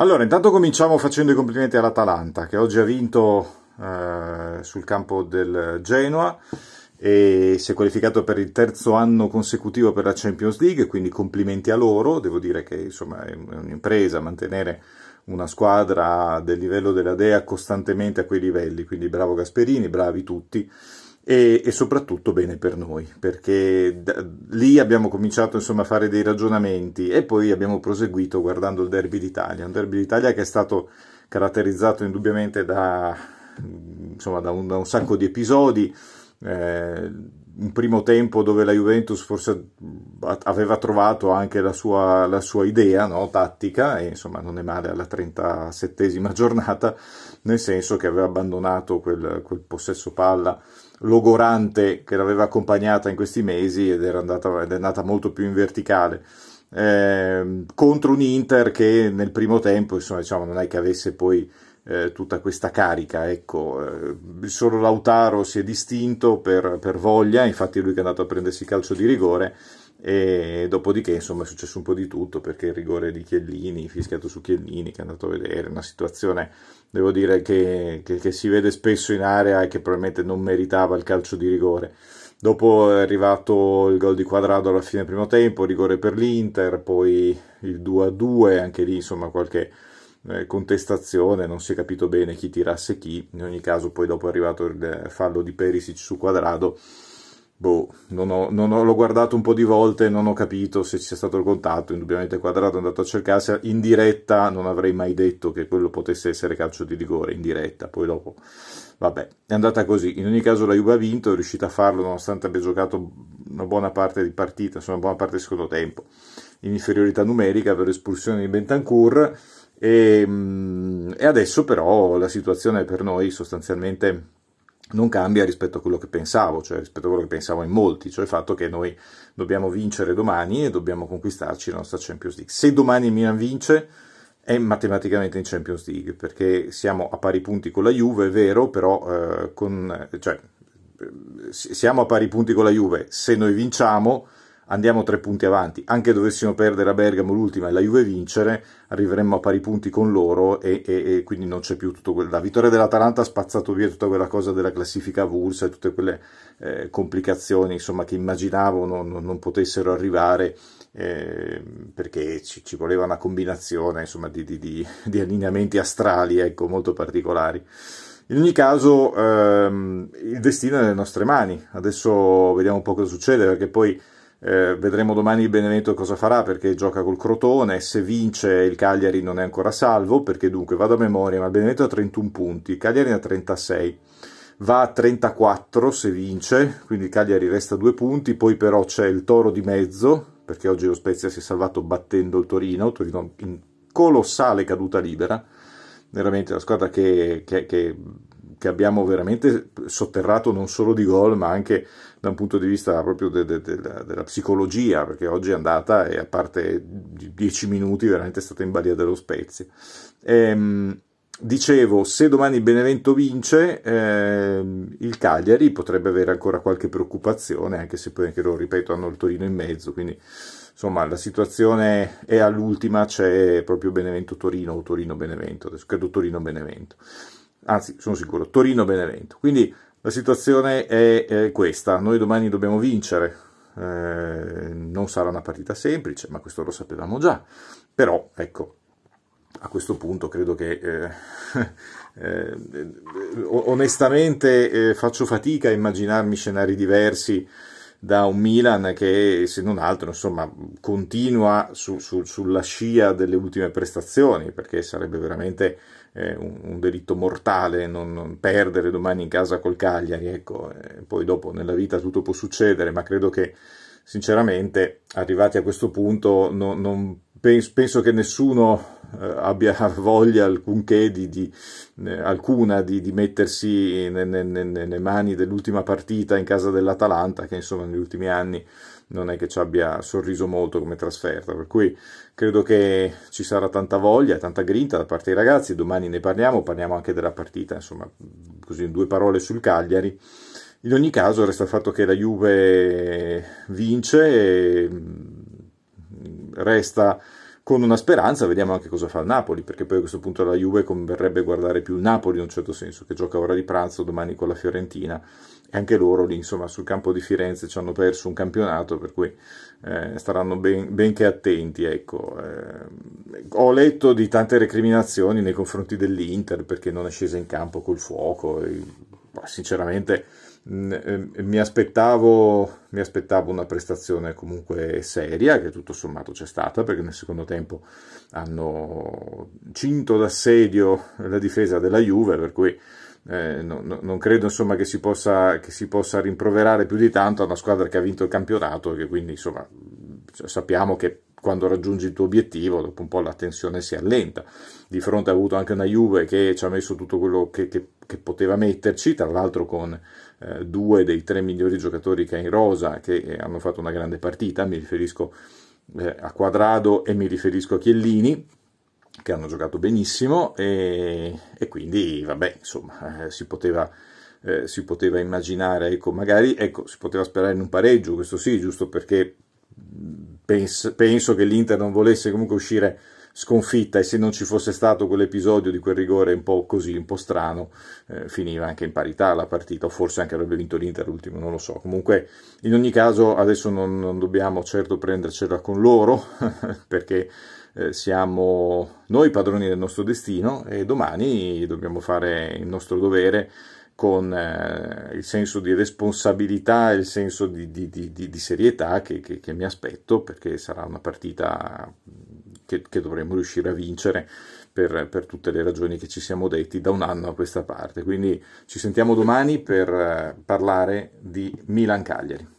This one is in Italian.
Allora, intanto cominciamo facendo i complimenti all'Atalanta, che oggi ha vinto eh, sul campo del Genoa e si è qualificato per il terzo anno consecutivo per la Champions League, quindi complimenti a loro. Devo dire che insomma, è un'impresa mantenere una squadra del livello della Dea costantemente a quei livelli, quindi bravo Gasperini, bravi tutti e, e, soprattutto bene per noi, perché da, lì abbiamo cominciato insomma, a fare dei ragionamenti e poi abbiamo proseguito guardando il derby d'Italia, un derby d'Italia che è stato caratterizzato indubbiamente da, insomma, da, un, da un, sacco di episodi, eh, un primo tempo dove la Juventus forse aveva trovato anche la sua, la sua idea no, tattica e insomma non è male alla 37esima giornata, nel senso che aveva abbandonato quel, quel possesso palla logorante che l'aveva accompagnata in questi mesi ed, era andata, ed è andata molto più in verticale. Eh, contro un Inter che nel primo tempo insomma, diciamo, non è che avesse poi eh, tutta questa carica ecco eh, solo Lautaro si è distinto per, per voglia infatti è lui che è andato a prendersi calcio di rigore e dopodiché insomma è successo un po' di tutto perché il rigore di Chiellini, fischiato su Chiellini che è andato a vedere, una situazione devo dire che, che, che, si vede spesso in area e che probabilmente non meritava il calcio di rigore. Dopo è arrivato il gol di Quadrado alla fine del primo tempo, rigore per l'Inter, poi il 2-2, anche lì insomma qualche eh, contestazione, non si è capito bene chi tirasse chi, in ogni caso poi dopo è arrivato il fallo di Perisic su Quadrado boh, non ho, non ho, l'ho guardato un po' di volte, non ho capito se ci sia stato il contatto, indubbiamente Quadrato è andato a cercarsi, in diretta non avrei mai detto che quello potesse essere calcio di rigore, in diretta, poi dopo, vabbè, è andata così, in ogni caso la Juve ha vinto, è riuscita a farlo nonostante abbia giocato una buona parte di partita, insomma una buona parte del secondo tempo, in inferiorità numerica per l'espulsione di Bentancur, e, mm, e adesso però la situazione per noi sostanzialmente non cambia rispetto a quello che pensavo, cioè rispetto a quello che pensavo in molti, cioè il fatto che noi dobbiamo vincere domani e dobbiamo conquistarci la nostra Champions League. Se domani il Milan vince, è matematicamente in Champions League, perché siamo a pari punti con la Juve, è vero, però eh, con, cioè, siamo a pari punti con la Juve, se noi vinciamo andiamo tre punti avanti, anche dovessimo perdere a Bergamo l'ultima e la Juve vincere, arriveremmo a pari punti con loro e, e, e quindi non c'è più tutto quello. La vittoria dell'Atalanta ha spazzato via tutta quella cosa della classifica avulsa e tutte quelle eh, complicazioni insomma, che immaginavo non, non potessero arrivare. Eh, perché ci, ci, voleva una combinazione insomma, di, di, di, di, allineamenti astrali ecco, molto particolari. In ogni caso ehm, il destino è nelle nostre mani, adesso vediamo un po' cosa succede perché poi eh, vedremo domani il Benevento cosa farà perché gioca col Crotone. Se vince il Cagliari non è ancora salvo perché dunque vado a memoria, ma il Benevento ha 31 punti, il Cagliari ha 36. Va a 34 se vince, quindi il Cagliari resta due punti, poi però c'è il Toro di mezzo, perché oggi lo Spezia si è salvato battendo il Torino, Torino in colossale caduta libera, veramente una squadra che, che, che che abbiamo veramente sotterrato non solo di gol, ma anche da un punto di vista proprio de, de, de, della psicologia, perché oggi è andata e a parte 10 minuti veramente è stata in balia dello Spezia. Ehm, dicevo, se domani Benevento vince, ehm, il Cagliari potrebbe avere ancora qualche preoccupazione, anche se poi anche loro, ripeto, hanno il Torino in mezzo, quindi insomma la situazione è all'ultima, c'è proprio Benevento-Torino o Torino-Benevento, adesso credo Torino-Benevento anzi sono sicuro, Torino-Benevento. Quindi la situazione è, è, questa, noi domani dobbiamo vincere, eh, non sarà una partita semplice, ma questo lo sapevamo già, però ecco, a questo punto credo che eh, eh, onestamente eh, faccio fatica a immaginarmi scenari diversi da un Milan che se non altro insomma continua su, su, sulla scia delle ultime prestazioni perché sarebbe veramente eh, un, un, delitto mortale non, non, perdere domani in casa col Cagliari, ecco, eh, poi dopo nella vita tutto può succedere, ma credo che sinceramente arrivati a questo punto non, non penso, che nessuno eh, abbia voglia alcunché di, di eh, alcuna di, di mettersi nelle, mani dell'ultima partita in casa dell'Atalanta che insomma negli ultimi anni non è che ci abbia sorriso molto come trasferta, per cui credo che ci sarà tanta voglia, tanta grinta da parte dei ragazzi, domani ne parliamo, parliamo anche della partita, insomma, così in due parole sul Cagliari. In ogni caso resta il fatto che la Juve vince e resta con una speranza, vediamo anche cosa fa il Napoli, perché poi a questo punto la Juve converrebbe guardare più il Napoli in un certo senso, che gioca ora di pranzo domani con la Fiorentina, e anche loro lì, insomma, sul campo di Firenze ci hanno perso un campionato, per cui eh, staranno ben, benché attenti, ecco. Eh, ho letto di tante recriminazioni nei confronti dell'Inter, perché non è scesa in campo col fuoco, e, sinceramente Ehm, mi aspettavo, mi aspettavo, una prestazione comunque seria, che tutto sommato c'è stata, perché nel secondo tempo hanno cinto d'assedio la difesa della Juve, per cui eh, no, no, non credo insomma, che, si possa, che si possa rimproverare più di tanto a una squadra che ha vinto il campionato, e che quindi insomma, sappiamo che quando raggiungi il tuo obiettivo, dopo un po' la tensione si allenta. Di fronte ha avuto anche una Juve che ci ha messo tutto quello che, che, che poteva metterci, tra l'altro con eh, due dei tre migliori giocatori che ha in rosa, che eh, hanno fatto una grande partita, mi riferisco eh, a Quadrado e mi riferisco a Chiellini, che hanno giocato benissimo e, e quindi, vabbè, insomma, eh, si poteva... Eh, si poteva immaginare, ecco, magari ecco, si poteva sperare in un pareggio, questo sì, giusto perché penso, penso che l'Inter non volesse comunque uscire sconfitta e se non ci fosse stato quell'episodio di quel rigore un po' così, un po' strano, eh, finiva anche in parità la partita, o forse anche avrebbe vinto l'Inter l'ultimo, non lo so. Comunque, in ogni caso, adesso non, non dobbiamo certo prendercela con loro, perché eh, siamo noi padroni del nostro destino e domani dobbiamo fare il nostro dovere con eh, il senso di responsabilità e il senso di, di, di, di serietà che, che, che, mi aspetto, perché sarà una partita che, che dovremo riuscire a vincere per, per, tutte le ragioni che ci siamo detti da un anno a questa parte. Quindi ci sentiamo domani per eh, parlare di Milan-Cagliari.